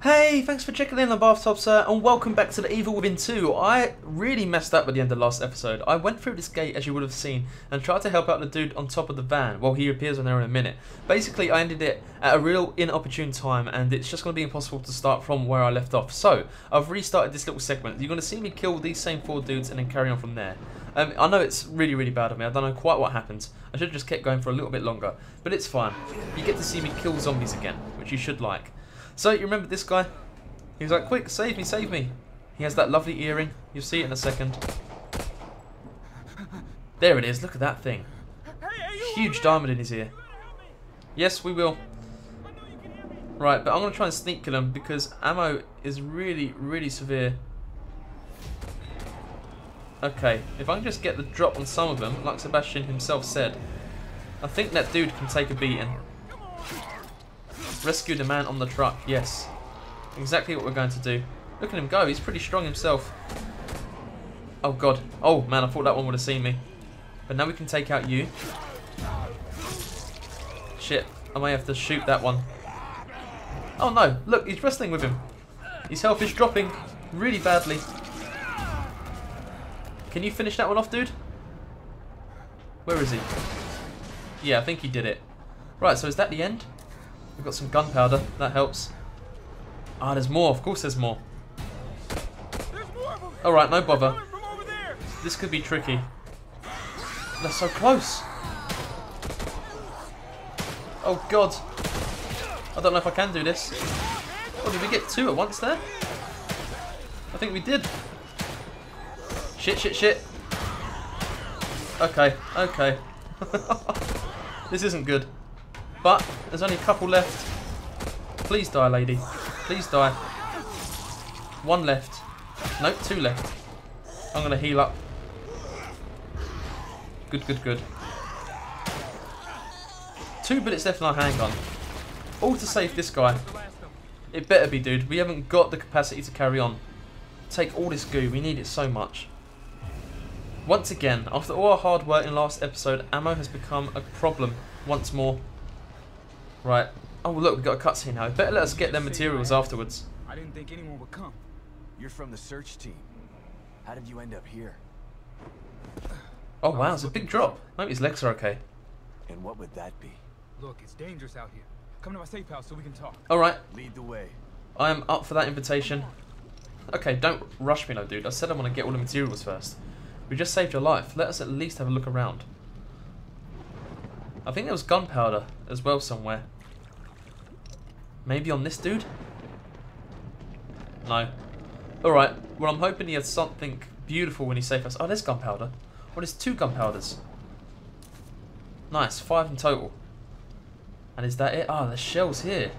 Hey, thanks for checking in on Bathtub Sir, and welcome back to The Evil Within 2. I really messed up at the end of last episode. I went through this gate, as you would have seen, and tried to help out the dude on top of the van. Well, he appears on there in a minute. Basically, I ended it at a real inopportune time, and it's just going to be impossible to start from where I left off. So, I've restarted this little segment. You're going to see me kill these same four dudes and then carry on from there. Um, I know it's really, really bad of me. I don't know quite what happened. I should have just kept going for a little bit longer. But it's fine. You get to see me kill zombies again, which you should like. So, you remember this guy? He was like, quick, save me, save me. He has that lovely earring. You'll see it in a second. There it is. Look at that thing. Huge diamond in his ear. Yes, we will. Right, but I'm going to try and sneak kill him because ammo is really, really severe. Okay, if I can just get the drop on some of them, like Sebastian himself said, I think that dude can take a beating. Rescue the man on the truck, yes. Exactly what we're going to do. Look at him go, he's pretty strong himself. Oh god. Oh man, I thought that one would have seen me. But now we can take out you. Shit, I may have to shoot that one. Oh no, look, he's wrestling with him. His health is dropping really badly. Can you finish that one off, dude? Where is he? Yeah, I think he did it. Right, so is that the end? We've got some gunpowder, that helps. Ah, there's more. Of course there's more. Alright, no bother. This could be tricky. They're so close. Oh, God. I don't know if I can do this. Oh, did we get two at once there? I think we did. Shit, shit, shit. Okay, okay. this isn't good. But, there's only a couple left. Please die, lady. Please die. One left. Nope, two left. I'm going to heal up. Good, good, good. Two bullets left in our handgun. All to save this guy. It better be, dude. We haven't got the capacity to carry on. Take all this goo. We need it so much. Once again, after all our hard work in last episode, ammo has become a problem once more. Right, Oh, look, we've got a cutscene now. Better let us get them materials afterwards. I didn't think anyone would come. You're from the search team. How did you end up here? Oh, wow, it's a big drop. Maybe his legs are okay. And what would that be? Look, it's dangerous out here. Come to my safe house so we can talk. Alright. Lead the way. I am up for that invitation. Okay, don't rush me though, dude. I said I want to get all the materials first. We just saved your life. Let us at least have a look around. I think there was gunpowder as well somewhere. Maybe on this dude? No. Alright, well I'm hoping he has something beautiful when he safe us. Oh, there's gunpowder. What is two gunpowders. Nice, five in total. And is that it? Ah, oh, there's shells here.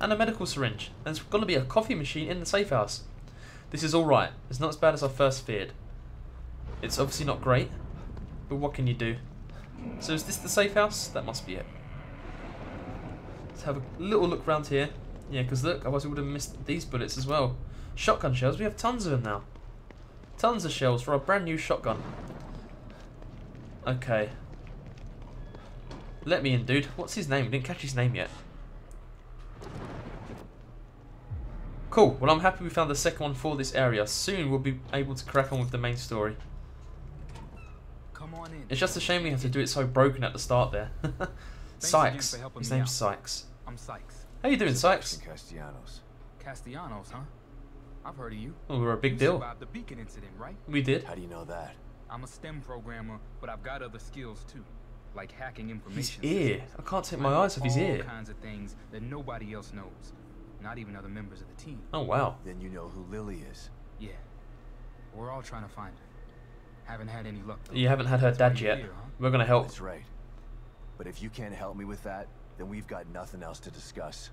And a medical syringe. And there's going to be a coffee machine in the safe house. This is alright. It's not as bad as I first feared. It's obviously not great. But what can you do? So is this the safe house? That must be it. Let's have a little look around here. Yeah, because look, otherwise we would have missed these bullets as well. Shotgun shells, we have tons of them now. Tons of shells for our brand new shotgun. Okay. Let me in, dude. What's his name? We didn't catch his name yet. Cool. Well, I'm happy we found the second one for this area. Soon we'll be able to crack on with the main story. Come on in. It's just a shame we have to do it so broken at the start there. Sykes. His name's Sykes. I'm Sykes. How you doing, Sykes? Castellanos. Castellanos, huh? I've heard of you. Well, we're a big you deal. survived the Beacon incident, right? We did. How do you know that? I'm a STEM programmer, but I've got other skills too, like hacking information. His information. ear. I can't take my eyes off his ear. all kinds of things that nobody else knows, not even other members of the team. Oh, wow. Then you know who Lily is. Yeah, we're all trying to find her. Haven't had any luck. Though. You haven't had her That's dad yet. here, huh? We're gonna help. That's right. But if you can't help me with that, then we've got nothing else to discuss.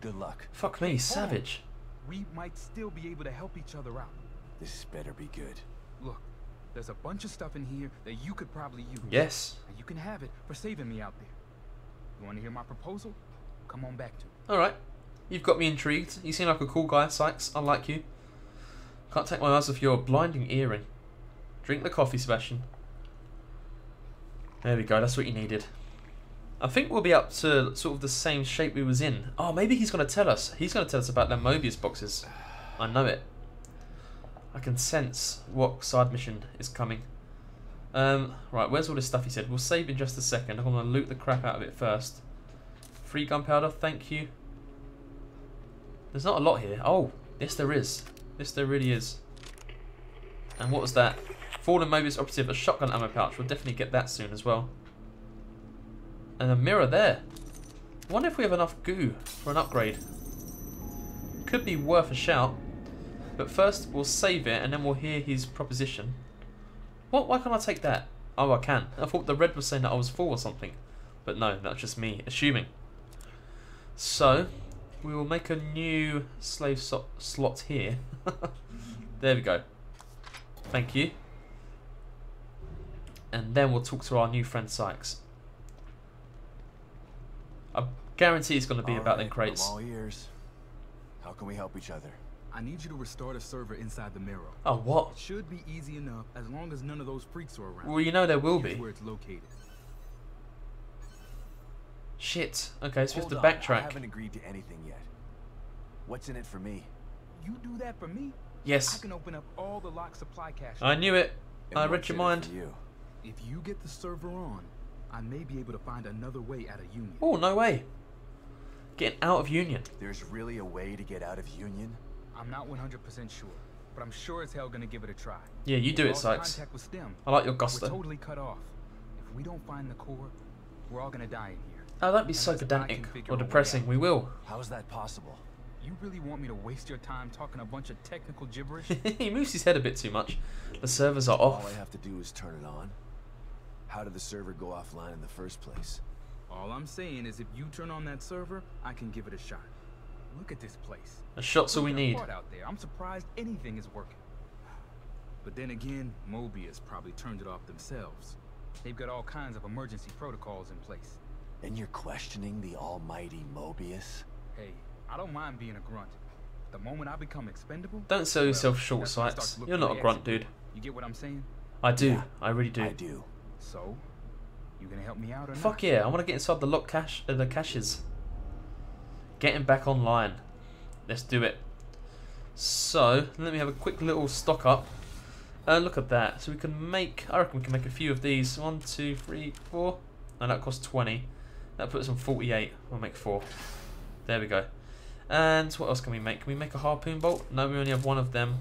Good luck. Fuck me, savage. We might still be able to help each other out. This better be good. Look, there's a bunch of stuff in here that you could probably use. Yes. And you can have it for saving me out there. You want to hear my proposal? Come on back to it. Alright. You've got me intrigued. You seem like a cool guy, Sykes. I like you. Can't take my eyes off your blinding earring. Drink the coffee, Sebastian. There we go, that's what you needed. I think we'll be up to sort of the same shape we was in. Oh, maybe he's going to tell us. He's going to tell us about the Mobius boxes. I know it. I can sense what side mission is coming. Um, right, where's all this stuff he said? We'll save in just a second. I'm going to loot the crap out of it first. Free gunpowder, thank you. There's not a lot here. Oh, yes there is. Yes there really is. And what was that? Fallen Mobius operative, a shotgun ammo pouch. We'll definitely get that soon as well. And a mirror there. I wonder if we have enough goo for an upgrade. Could be worth a shout. But first, we'll save it and then we'll hear his proposition. What? Why can't I take that? Oh, I can. I thought the red was saying that I was full or something. But no, that's just me assuming. So, we will make a new slave so slot here. there we go. Thank you. And then we'll talk to our new friend Sykes. I guarantee it's going to be All about right, them crates. I'm all ears. How can we help each other? I need you to restore the server inside the mirror. Oh, what? It should be easy enough as long as none of those freaks are around. Well, you know there will be. where it's located. Shit. Okay, so we have Hold to on, I haven't agreed to anything yet. What's in it for me? You do that for me, Yes. I can open up all the lock supply caches. I knew it. And I read your mind. you? If you get the server on, I may be able to find another way out of Union. Oh, no way. Getting out of Union. There's really a way to get out of Union? I'm not 100% sure, but I'm sure as hell gonna give it a try. Yeah, you do We it, lost Sykes. Contact with STEM. I like your We're gusto. totally cut off. If we don't find the core, we're all gonna die in here. Oh, that'd be And so that's if I can pedantic or depressing. We will. How is that possible? You really want me to waste your time talking a bunch of technical gibberish? he moves his head a bit too much. The servers are off. All. I have to do is turn it on. How did the server go offline in the first place? all I'm saying is if you turn on that server, I can give it a shot. Look at this place. A shot's all we Look need. apart out there. I'm surprised anything is working. But then again, Mobius probably turned it off themselves. They've got all kinds of emergency protocols in place. And you're questioning the almighty Mobius? Hey, I don't mind being a grunt. The moment I become expendable, Don't sell well, yourself short, that's when I start Sykes. to look You're not a grunt, dude. You get what I'm saying? I do. Yeah, I really do. I do. So, you gonna help me out or Fuck not? yeah! I want to get inside the lock cache. Uh, the caches. Getting back online. Let's do it. So let me have a quick little stock up. Uh, look at that. So we can make. I reckon we can make a few of these. One, two, three, four. And that costs twenty. That puts on forty-eight. We'll make four. There we go. And what else can we make? Can we make a harpoon bolt? No, we only have one of them.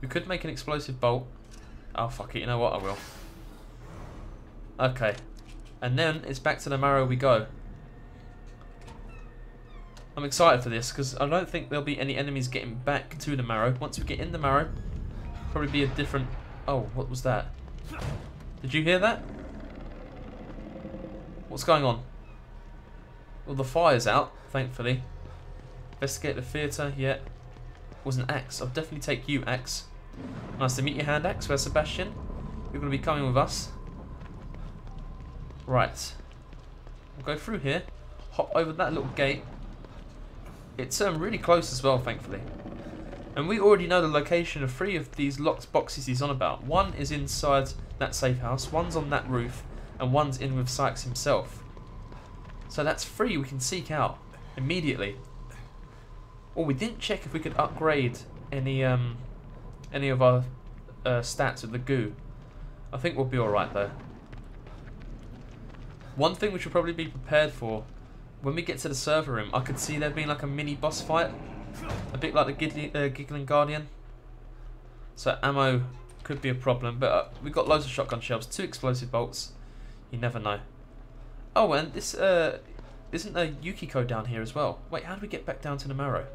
We could make an explosive bolt. Oh fuck it. You know what? I will. Okay. And then it's back to the marrow we go. I'm excited for this because I don't think there'll be any enemies getting back to the marrow. Once we get in the marrow, probably be a different... Oh, what was that? Did you hear that? What's going on? Well, the fire's out, thankfully. Investigate the theatre, yeah. Was an axe. I'll definitely take you, axe. Nice to meet you, hand axe. Where's Sebastian? You're going to be coming with us. Right. We'll go through here. Hop over that little gate. It's um, really close as well, thankfully. And we already know the location of three of these locked boxes he's on about. One is inside that safe house, one's on that roof, and one's in with Sykes himself. So that's three we can seek out immediately. Oh, we didn't check if we could upgrade any um any of our uh, stats with the goo. I think we'll be alright though. One thing we should probably be prepared for when we get to the server room, I could see there being like a mini boss fight, a bit like the Gidly, uh, Giggling Guardian. So ammo could be a problem, but uh, we've got loads of shotgun shells, two explosive bolts. You never know. Oh, and this uh, isn't there Yukiko down here as well? Wait, how do we get back down to Marrow?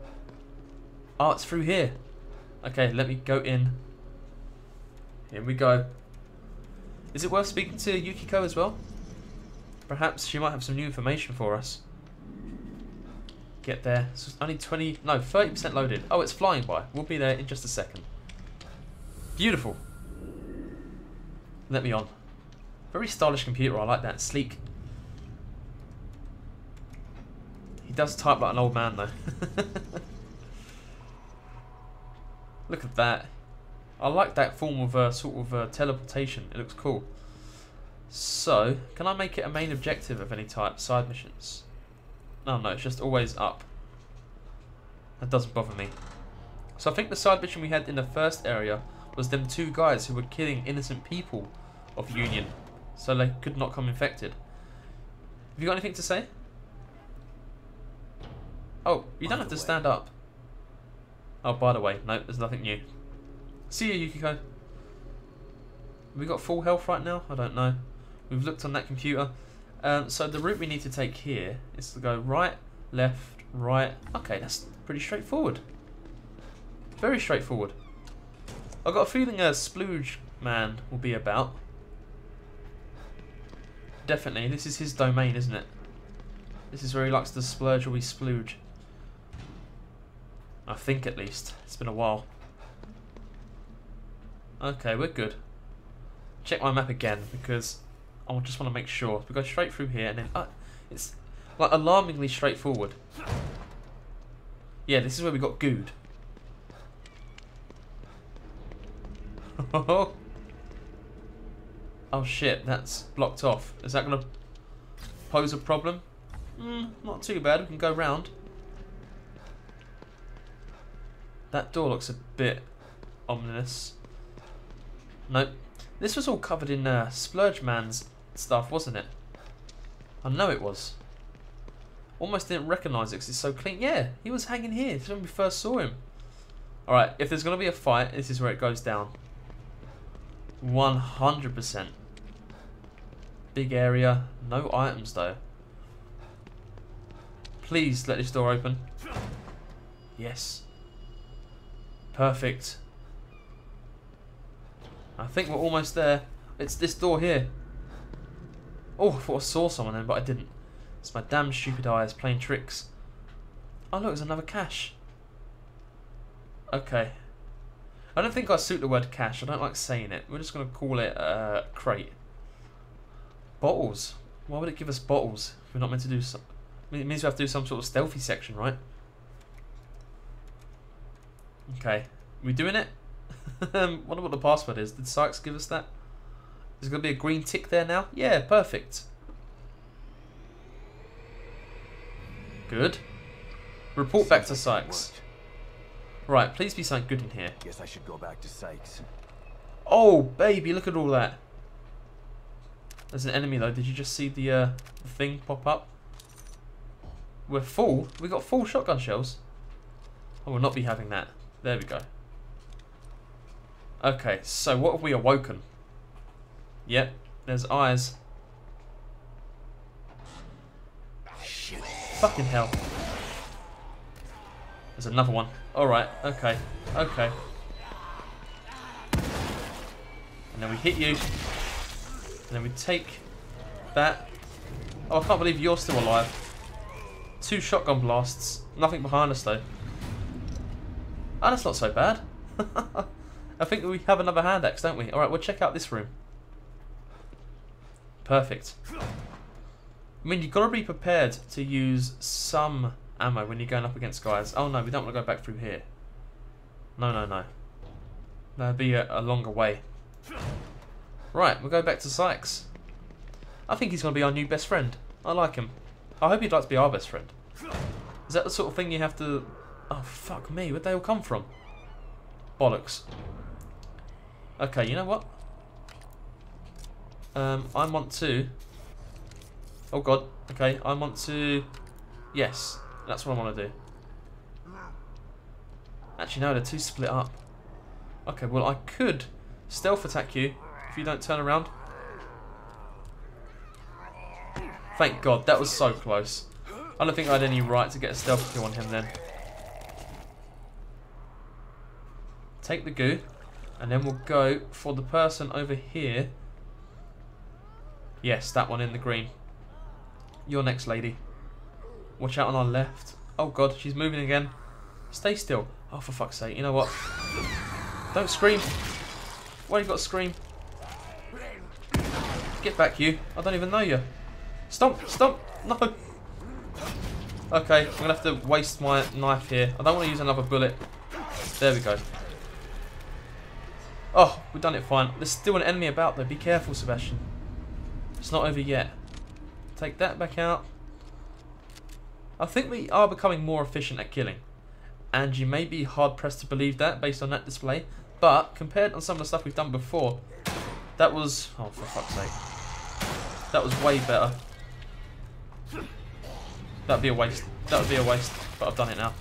Oh, it's through here. Okay, let me go in. Here we go. Is it worth speaking to Yukiko as well? Perhaps she might have some new information for us. Get there. It's only 20, no, 30% loaded. Oh, it's flying by. We'll be there in just a second. Beautiful. Let me on. Very stylish computer. I like that. Sleek. He does type like an old man though. Look at that. I like that form of uh, sort of uh, teleportation. It looks cool. So, can I make it a main objective of any type? Side missions? No, no, it's just always up. That doesn't bother me. So I think the side mission we had in the first area was them two guys who were killing innocent people of Union. So they could not come infected. Have you got anything to say? Oh, you don't have to way. stand up. Oh, by the way, no, there's nothing new. See you, Yukiko. We got full health right now? I don't know. We've looked on that computer. Um, so the route we need to take here is to go right, left, right. Okay, that's pretty straightforward. Very straightforward. I've got a feeling a splooge man will be about. Definitely, this is his domain, isn't it? This is where he likes to splurge or we splooge. I think at least. It's been a while. Okay, we're good. Check my map again because I just want to make sure. We go straight through here and then uh, it's like alarmingly straightforward. Yeah, this is where we got good. oh shit, that's blocked off. Is that gonna pose a problem? Hmm, not too bad. We can go round. That door looks a bit ominous. Nope. This was all covered in uh, Splurge Man's stuff, wasn't it? I know it was. Almost didn't recognise it because it's so clean. Yeah, he was hanging here. When we first saw him. Alright, if there's going to be a fight, this is where it goes down. 100%. Big area. No items though. Please let this door open. Yes. Perfect. I think we're almost there. It's this door here. Oh, I thought I saw someone then, but I didn't. It's my damn stupid eyes playing tricks. Oh look, there's another cache. Okay. I don't think I suit the word cache. I don't like saying it. We're just going to call it uh, crate. Bottles. Why would it give us bottles if we're not meant to do some... It means we have to do some sort of stealthy section, right? Okay. We doing it? Wonder what the password is. Did Sykes give us that? There's going to be a green tick there now? Yeah, perfect. Good. Report back to Seems like it Sykes. Right, please be something good in here. Guess I should go back to Sykes. Oh, baby, look at all that. There's an enemy though. Did you just see the, uh, the thing pop up? We're full. We got full shotgun shells. I will not be having that. There we go. Okay, so what have we awoken? Yep, there's eyes. Fucking hell. There's another one. Alright, okay, okay. And then we hit you. And then we take that. Oh, I can't believe you're still alive. Two shotgun blasts. Nothing behind us though. Oh, that's not so bad. I think we have another hand axe, don't we? Alright, we'll check out this room. Perfect. I mean, you've got to be prepared to use some ammo when you're going up against guys. Oh no, we don't want to go back through here. No, no, no. That'd be a, a longer way. Right, we'll go back to Sykes. I think he's going to be our new best friend. I like him. I hope he'd like to be our best friend. Is that the sort of thing you have to... Oh, fuck me. Where'd they all come from? Bollocks. Okay, you know what? Um, I want to... Oh god. Okay, I want to... Yes, that's what I want to do. Actually, no, they're too split up. Okay, well, I could stealth attack you if you don't turn around. Thank god, that was so close. I don't think I had any right to get a stealth kill on him then. Take the goo, and then we'll go for the person over here. Yes, that one in the green. You're next, lady. Watch out on our left. Oh god, she's moving again. Stay still. Oh, for fuck's sake. You know what? Don't scream. Why you got to scream? Get back, you. I don't even know you. Stomp, stomp. No. Okay, I'm going to have to waste my knife here. I don't want to use another bullet. There we go. Oh, we've done it fine. There's still an enemy about though. Be careful, Sebastian. It's not over yet. Take that back out. I think we are becoming more efficient at killing. And you may be hard pressed to believe that based on that display. But compared on some of the stuff we've done before, that was... Oh, for fuck's sake. That was way better. That'd be a waste. That would be a waste. But I've done it now.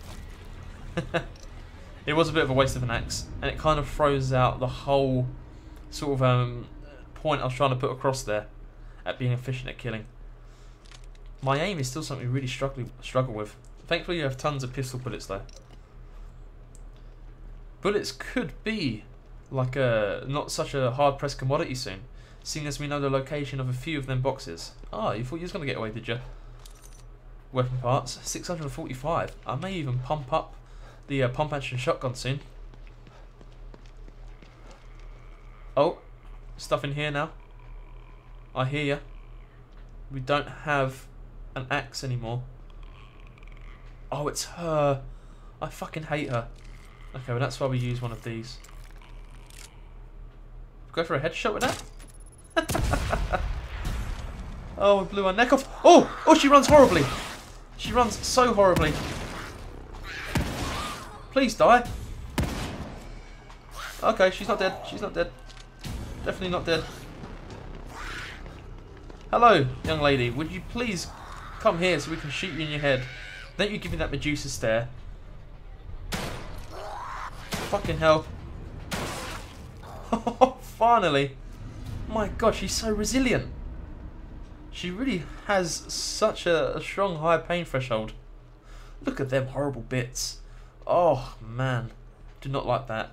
it was a bit of a waste of an axe. And it kind of throws out the whole sort of um, point I was trying to put across there. At being efficient at killing. My aim is still something we really struggle, struggle with. Thankfully you have tons of pistol bullets though. Bullets could be like a not such a hard pressed commodity soon, seeing as we know the location of a few of them boxes. Ah, you thought you was gonna get away, did you? Weapon parts, 645. I may even pump up the uh, pump action shotgun soon. Oh, stuff in here now. I hear you. We don't have an axe anymore. Oh, it's her. I fucking hate her. Okay, well that's why we use one of these. Go for a headshot with that? oh, we blew her neck off. Oh! Oh, she runs horribly. She runs so horribly. Please die. Okay, she's not dead. She's not dead. Definitely not dead. Hello, young lady. Would you please come here so we can shoot you in your head? Don't you give me that Medusa stare. Fucking hell. Finally. My gosh, she's so resilient. She really has such a, a, strong high pain threshold. Look at them horrible bits. Oh, man. Do not like that.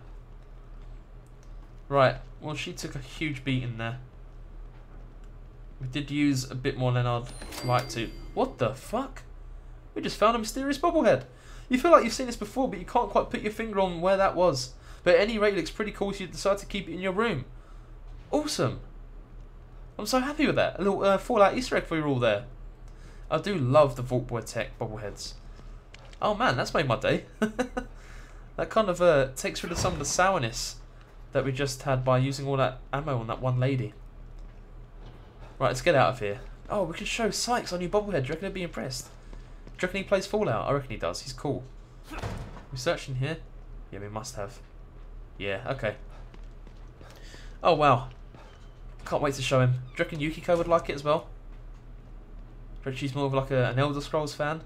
Right, well she took a huge beating there. We did use a bit more than I'd like to. What the fuck? We just found a mysterious bobblehead. You feel like you've seen this before, but you can't quite put your finger on where that was. But at any rate, it looks pretty cool, so you decide to keep it in your room. Awesome. I'm so happy with that. A little uh, Fallout Easter egg for you all there. I do love the Vault Boy Tech bobbleheads. Oh man, that's made my day. that kind of uh, takes rid of some of the sourness that we just had by using all that ammo on that one lady. Right, let's get out of here. Oh, we can show Sykes our new bobblehead. Do you reckon he'd be impressed? Do you reckon he plays Fallout? I reckon he does. He's cool. We searching here? Yeah, we must have. Yeah, okay. Oh, wow. Can't wait to show him. Do you reckon Yukiko would like it as well? Do she's more of like a, an Elder Scrolls fan?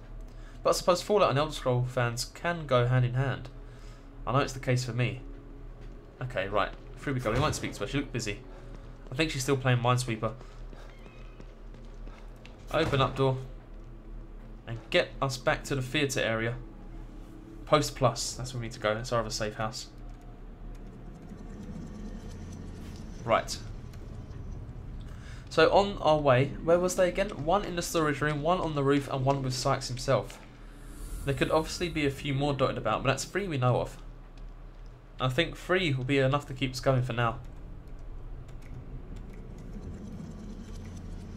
But I suppose Fallout and Elder Scrolls fans can go hand in hand. I know it's the case for me. Okay, right. Through we go. We won't speak to her. She looked busy. I think she's still playing Minesweeper. Open up door. And get us back to the theatre area. Post Plus. That's where we need to go. It's our other safe house. Right. So on our way, where was they again? One in the storage room, one on the roof, and one with Sykes himself. There could obviously be a few more dotted about, but that's three we know of. I think three will be enough to keep us going for now.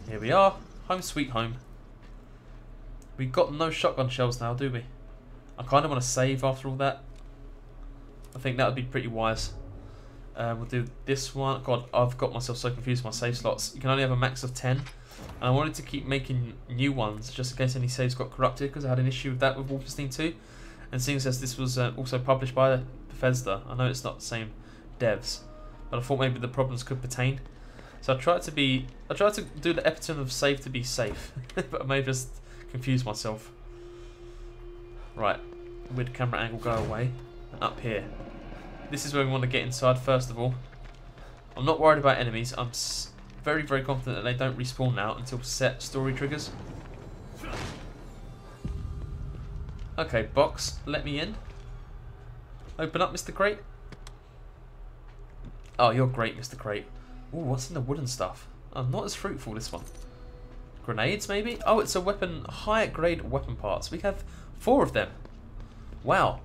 Here we are. Home sweet home. We've got no shotgun shells now, do we? I kind of want to save after all that. I think that would be pretty wise. Uh, we'll do this one. God, I've got myself so confused with my save slots. You can only have a max of 10. And I wanted to keep making new ones just in case any saves got corrupted because I had an issue with that with Wolfenstein 2. And seeing as this was uh, also published by Bethesda, I know it's not the same devs, but I thought maybe the problems could pertain so I tried to be, I tried to do the epitome of safe to be safe, but I may have just confused myself. Right, with camera angle go away, up here. This is where we want to get inside first of all. I'm not worried about enemies, I'm very very confident that they don't respawn now until set story triggers. Okay, box, let me in. Open up, Mr. Crate. Oh, you're great, Mr. Crate. Ooh, what's in the wooden stuff? Oh, not as fruitful, this one. Grenades, maybe? Oh, it's a weapon, higher grade weapon parts. We have four of them. Wow.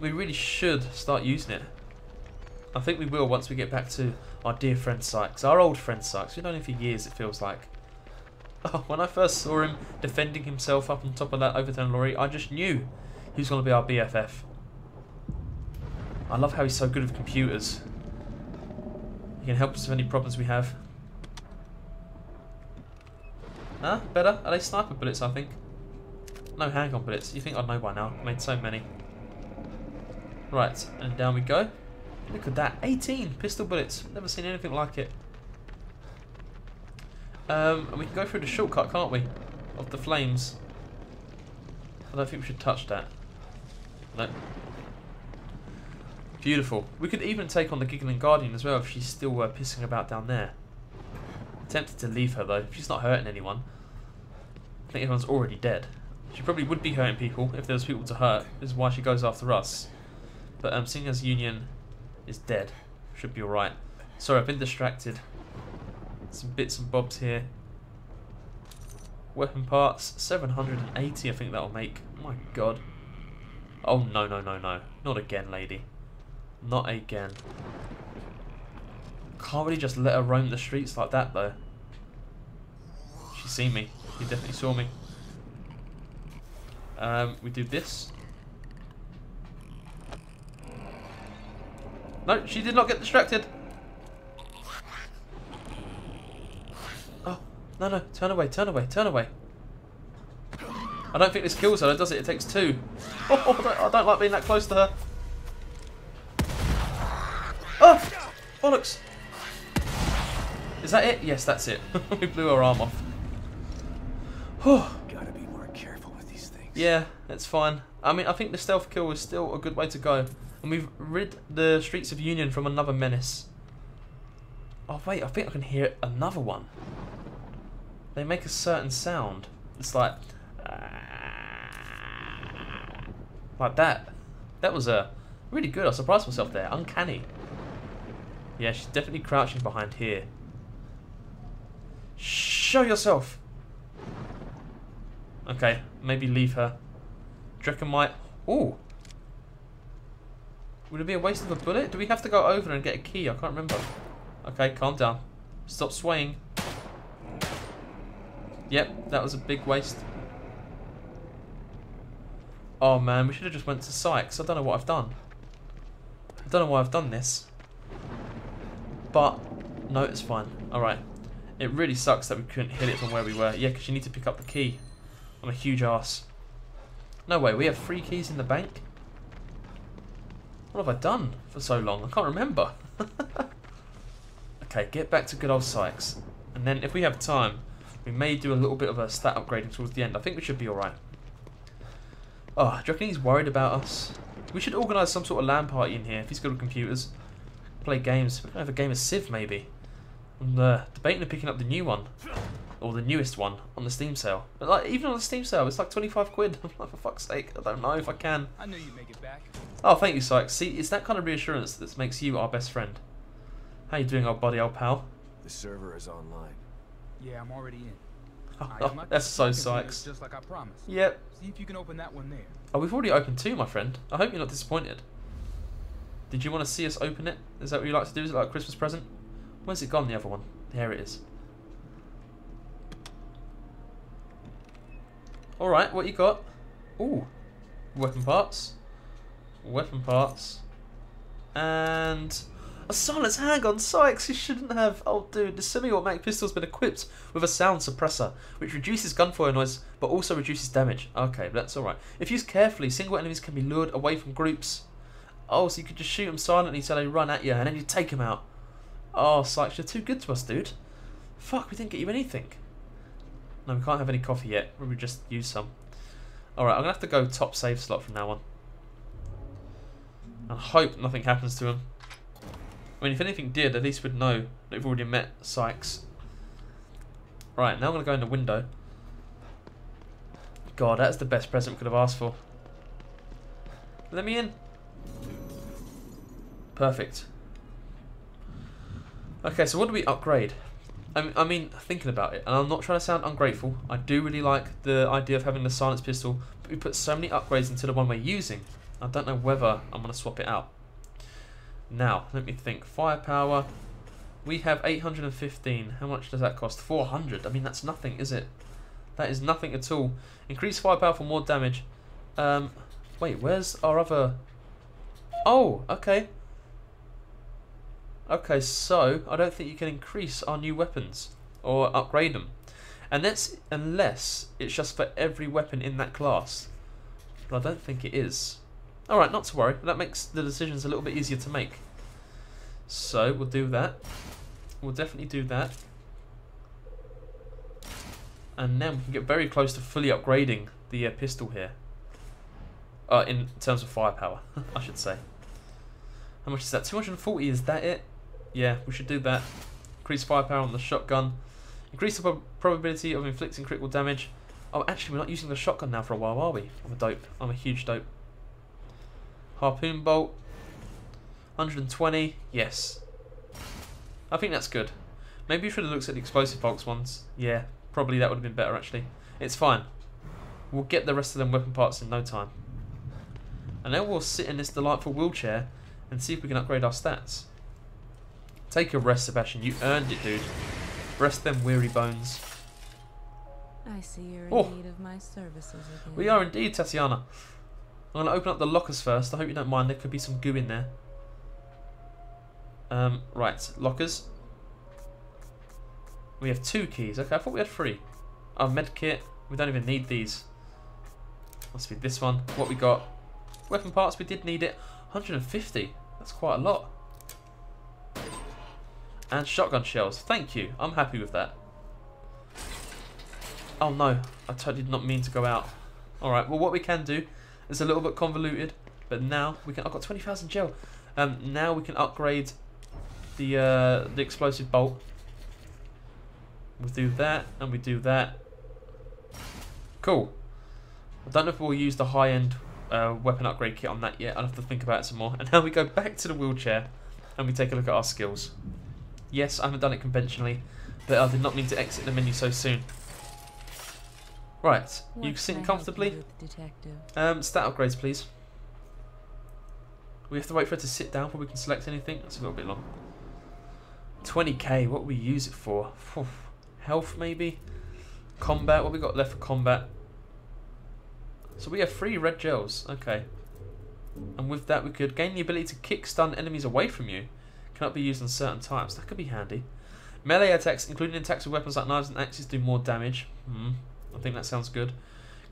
We really should start using it. I think we will once we get back to our dear friend Sykes. Our old friend Sykes. We've known him for years, it feels like. Oh, when I first saw him defending himself up on top of that overturned lorry, I just knew he was going to be our BFF. I love how he's so good with computers. He can help us with any problems we have. Huh? Better? Are they sniper bullets, I think? No handgun bullets. You think I'd know by now. I made so many. Right, and down we go. Look at that. 18 pistol bullets. Never seen anything like it. Um, and we can go through the shortcut, can't we? Of the flames. I don't think we should touch that. No. Beautiful. We could even take on the Giggling Guardian as well if she's still uh, pissing about down there. Tempted to leave her though. If she's not hurting anyone. I think everyone's already dead. She probably would be hurting people if there was people to hurt. This is why she goes after us. But um, seeing as Union is dead, should be alright. Sorry, I've been distracted. Some bits and bobs here. Weapon parts, 780 I think that'll make. my god. Oh no, no, no, no. Not again, lady. Not again. Can't really just let her roam the streets like that, though. She seen me. She definitely saw me. Um, we do this. No, she did not get distracted. Oh, no, no. Turn away, turn away, turn away. I don't think this kills her, does it? It takes two. Oh, I, don't, I don't like being that close to her. Oh! Bollocks! Is that it? Yes, that's it. we blew her arm off. Gotta be more careful with these things. yeah, that's fine. I mean, I think the stealth kill is still a good way to go. And we've rid the streets of Union from another menace. Oh, wait, I think I can hear another one. They make a certain sound. It's like... Like that. That was uh, really good. I surprised myself there. Uncanny. Yeah, she's definitely crouching behind here. Show yourself! Okay, maybe leave her. You might... Ooh! Would it be a waste of a bullet? Do we have to go over and get a key? I can't remember. Okay, calm down. Stop swaying. Yep, that was a big waste. Oh man, we should have just went to Sykes. I don't know what I've done. I don't know why I've done this. But, no, it's fine. Alright. It really sucks that we couldn't hit it from where we were. Yeah, because you need to pick up the key. I'm a huge ass. No way, we have three keys in the bank? What have I done for so long? I can't remember. okay, get back to good old Sykes. And then if we have time, we may do a little bit of a stat upgrading towards the end. I think we should be alright. Oh, ah, do you reckon he's worried about us? We should organise some sort of LAN party in here if he's good with computers. Play games. We can have a game of Civ maybe. I'm uh, debating of picking up the new one. Or the newest one on the Steam sale. But like even on the Steam sale, it's like 25 quid. I'm like, for fuck's sake, I don't know if I can. I knew you'd make it back. Oh, thank you, Sykes. See, it's that kind of reassurance that makes you our best friend. How you doing, old buddy, old pal? The server is online. Yeah, I'm already in. Oh, I got my that's so Sykes. Just like I promised. Yep. See if you can open that one there. Oh, we've already opened two, my friend. I hope you're not disappointed. Did you want to see us open it? Is that what you like to do? Is it like a Christmas present? Where's it gone, the other one? There it is. Alright, what you got? Ooh. Weapon parts. Weapon parts. And... A silence handgun! Sykes, you shouldn't have. Oh, dude, the semi-automatic pistol's been equipped with a sound suppressor, which reduces gunfire noise, but also reduces damage. Okay, that's alright. If used carefully, single enemies can be lured away from groups. Oh, so you could just shoot them silently so they run at you, and then you take them out. Oh, Sykes, you're too good to us, dude. Fuck, we didn't get you anything. No, we can't have any coffee yet. We just use some. Alright, I'm going to have to go top save slot from now on. And hope nothing happens to him. I mean, if anything did, at least we'd know that we've already met Sykes. Right, now I'm going to go in the window. God, that's the best present we could have asked for. Let me in. Perfect. Okay, so what do we upgrade? I mean, thinking about it, and I'm not trying to sound ungrateful. I do really like the idea of having the silence pistol, but we put so many upgrades into the one we're using. I don't know whether I'm going to swap it out. Now, let me think. Firepower. We have 815. How much does that cost? 400. I mean, that's nothing, is it? That is nothing at all. Increase firepower for more damage. Um, wait, where's our other... Oh, okay. Okay, so I don't think you can increase our new weapons or upgrade them. And that's unless it's just for every weapon in that class. But I don't think it is. Alright, not to worry. That makes the decisions a little bit easier to make. So, we'll do that. We'll definitely do that. And then we can get very close to fully upgrading the uh, pistol here. Uh, in terms of firepower, I should say. How much is that? 240, is that it? Yeah, we should do that. Increase firepower on the shotgun. Increase the prob probability of inflicting critical damage. Oh, actually, we're not using the shotgun now for a while, are we? I'm a dope. I'm a huge dope. Harpoon bolt. 120. Yes. I think that's good. Maybe we should have looked at the explosive bolts ones. Yeah, probably that would have been better, actually. It's fine. We'll get the rest of them weapon parts in no time. And then we'll sit in this delightful wheelchair and see if we can upgrade our stats. Take a rest, Sebastian. You earned it, dude. Rest them weary bones. I see you're in Oh. need of my services again. We are indeed, Tatiana. I'm going to open up the lockers first. I hope you don't mind. There could be some goo in there. Um, right, lockers. We have two keys. Okay, I thought we had three. Our med kit. We don't even need these. Must be this one. What we got? Weapon parts. We did need it. 150. That's quite a lot. And shotgun shells. Thank you. I'm happy with that. Oh no, I totally did not mean to go out. Alright, well what we can do is a little bit convoluted, but now we can, I've got 20,000 gel. Um, now we can upgrade the, uh, the explosive bolt. We do that, and we do that. Cool. I don't know if we'll use the high-end uh, weapon upgrade kit on that yet. I'll have to think about it some more. And now we go back to the wheelchair, and we take a look at our skills. Yes, I haven't done it conventionally, but I did not mean to exit the menu so soon. Right, What you can sitting comfortably? detective? Um, stat upgrades, please. We have to wait for it to sit down before we can select anything. That's a little bit long. 20k, what we use it for? Health, maybe? Combat, what we got left for combat? So we have three red gels, okay. And with that we could gain the ability to kick stun enemies away from you. Cannot be used on certain types, that could be handy. Melee attacks, including attacks with weapons like knives and axes, do more damage. Hmm, I think that sounds good.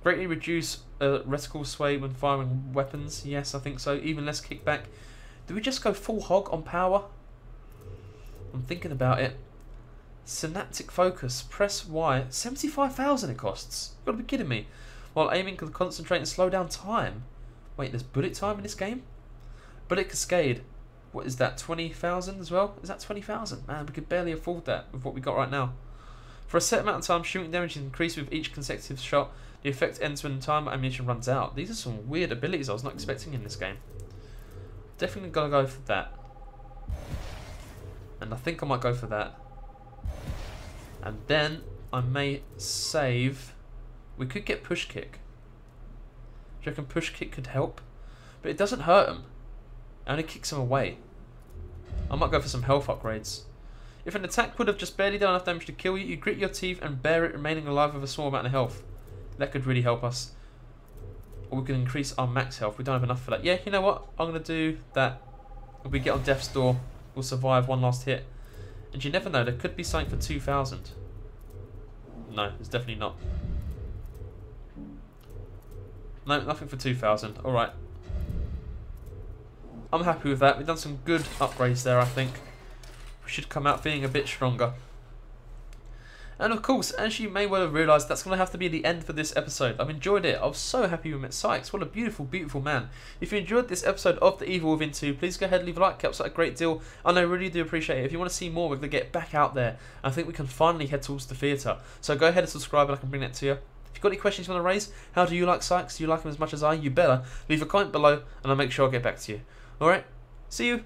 Greatly reduce uh, reticle sway when firing weapons. Yes, I think so. Even less kickback. Do we just go full hog on power? I'm thinking about it. Synaptic focus. Press Y. 75,000 it costs. You've got to be kidding me. While aiming can concentrate and slow down time. Wait, there's bullet time in this game? Bullet cascade. What is that? 20,000 as well? Is that 20,000? Man, we could barely afford that with what we got right now. For a set amount of time, shooting damage is increased with each consecutive shot. The effect ends when time ammunition runs out. These are some weird abilities I was not expecting in this game. Definitely gotta go for that. And I think I might go for that. And then I may save. We could get push kick. Do you reckon push kick could help? But it doesn't hurt him. It only kicks him away. I might go for some health upgrades. If an attack would have just barely done enough damage to kill you, you grit your teeth and bear it remaining alive with a small amount of health. That could really help us. Or we can increase our max health. We don't have enough for that. Yeah, you know what? I'm going to do that. If we get on death's door, we'll survive one last hit. And you never know, there could be something for 2,000. No, it's definitely not. No, nothing for 2,000. Alright. I'm happy with that. We've done some good upgrades there, I think. We should come out feeling a bit stronger. And of course, as you may well have realised, that's going to have to be the end for this episode. I've enjoyed it. I was so happy we met Sykes. What a beautiful, beautiful man. If you enjoyed this episode of The Evil Within 2, please go ahead and leave a like. It helps out a great deal. And I really do appreciate it. If you want to see more, we're going to get back out there. I think we can finally head towards the theatre. So go ahead and subscribe and I can bring that to you. If you've got any questions you want to raise, how do you like Sykes? Do you like him as much as I? You better. Leave a comment below and I'll make sure I get back to you. Alright? See you.